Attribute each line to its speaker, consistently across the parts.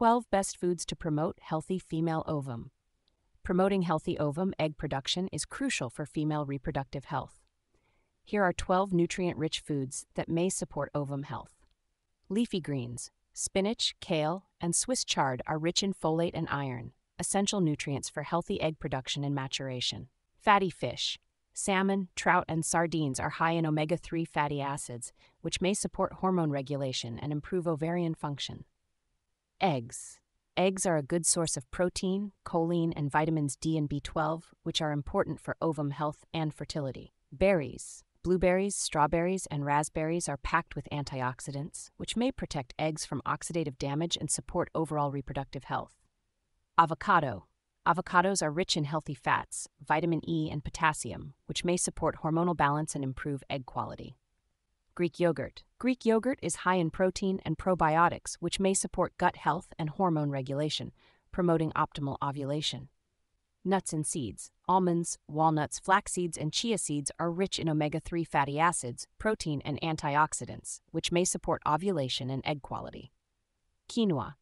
Speaker 1: 12 Best Foods to Promote Healthy Female Ovum. Promoting healthy ovum egg production is crucial for female reproductive health. Here are 12 nutrient rich foods that may support ovum health. Leafy greens, spinach, kale, and Swiss chard are rich in folate and iron, essential nutrients for healthy egg production and maturation. Fatty fish, salmon, trout, and sardines are high in omega 3 fatty acids, which may support hormone regulation and improve ovarian function. Eggs. Eggs are a good source of protein, choline, and vitamins D and B12, which are important for ovum health and fertility. Berries. Blueberries, strawberries, and raspberries are packed with antioxidants, which may protect eggs from oxidative damage and support overall reproductive health. Avocado. Avocados are rich in healthy fats, vitamin E, and potassium, which may support hormonal balance and improve egg quality. Greek yogurt. Greek yogurt is high in protein and probiotics, which may support gut health and hormone regulation, promoting optimal ovulation. Nuts and seeds. Almonds, walnuts, flax seeds, and chia seeds are rich in omega 3 fatty acids, protein, and antioxidants, which may support ovulation and egg quality. Quinoa.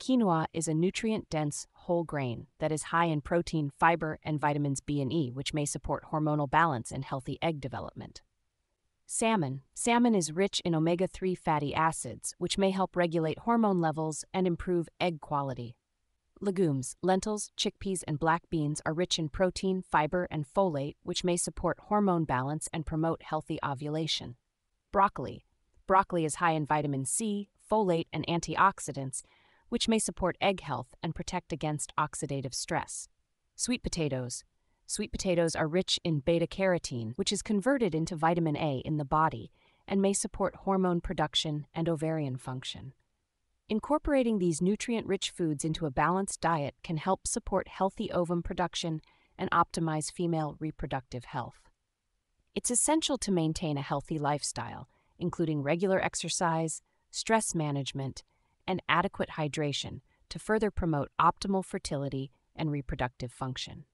Speaker 1: Quinoa is a nutrient dense whole grain that is high in protein, fiber, and vitamins B and E, which may support hormonal balance and healthy egg development. Salmon. Salmon is rich in omega 3 fatty acids, which may help regulate hormone levels and improve egg quality. Legumes, lentils, chickpeas, and black beans are rich in protein, fiber, and folate, which may support hormone balance and promote healthy ovulation. Broccoli. Broccoli is high in vitamin C, folate, and antioxidants, which may support egg health and protect against oxidative stress. Sweet potatoes. Sweet potatoes are rich in beta carotene, which is converted into vitamin A in the body and may support hormone production and ovarian function. Incorporating these nutrient rich foods into a balanced diet can help support healthy ovum production and optimize female reproductive health. It's essential to maintain a healthy lifestyle, including regular exercise, stress management, and adequate hydration to further promote optimal fertility and reproductive function.